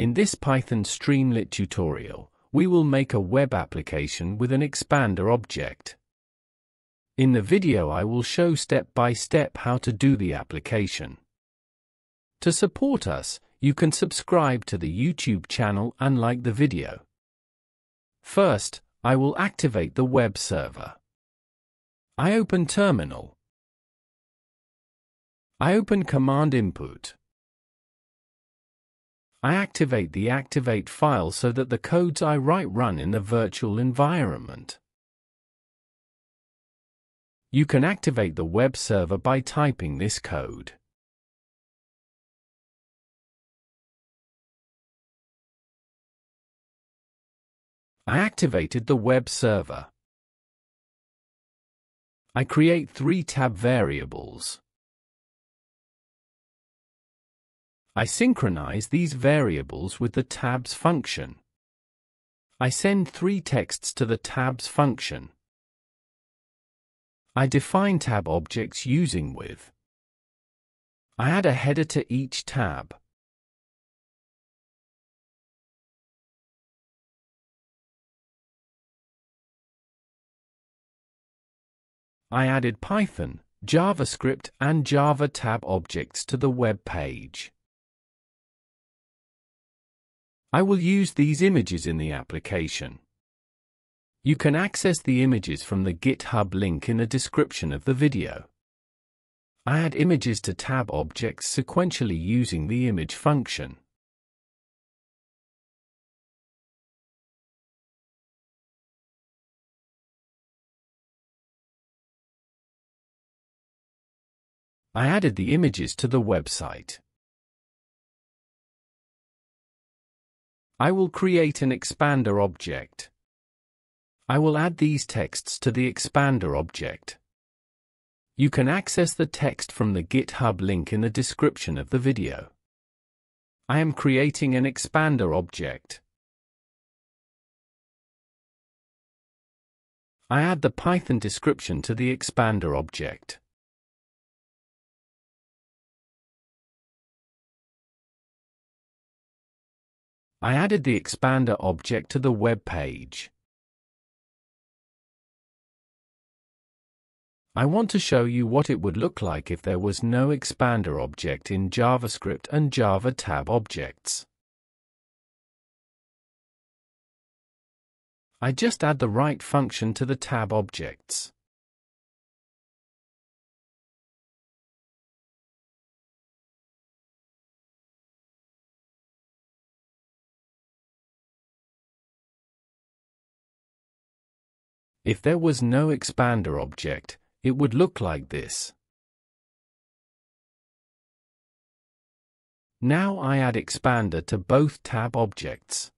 In this Python Streamlit tutorial, we will make a web application with an expander object. In the video I will show step by step how to do the application. To support us, you can subscribe to the YouTube channel and like the video. First, I will activate the web server. I open Terminal. I open Command Input. I activate the Activate file so that the codes I write run in the virtual environment. You can activate the web server by typing this code. I activated the web server. I create three tab variables. I synchronize these variables with the tabs function. I send three texts to the tabs function. I define tab objects using with. I add a header to each tab. I added Python, JavaScript and Java tab objects to the web page. I will use these images in the application. You can access the images from the GitHub link in the description of the video. I add images to tab objects sequentially using the image function. I added the images to the website. I will create an expander object. I will add these texts to the expander object. You can access the text from the GitHub link in the description of the video. I am creating an expander object. I add the Python description to the expander object. I added the expander object to the web page. I want to show you what it would look like if there was no expander object in JavaScript and Java tab objects. I just add the write function to the tab objects. If there was no expander object, it would look like this. Now I add expander to both tab objects.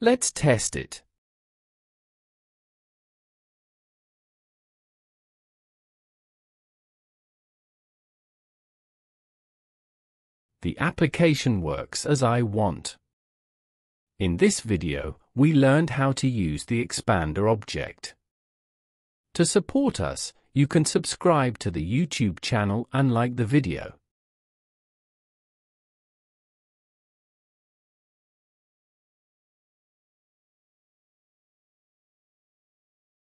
Let's test it. The application works as I want. In this video, we learned how to use the expander object. To support us, you can subscribe to the YouTube channel and like the video.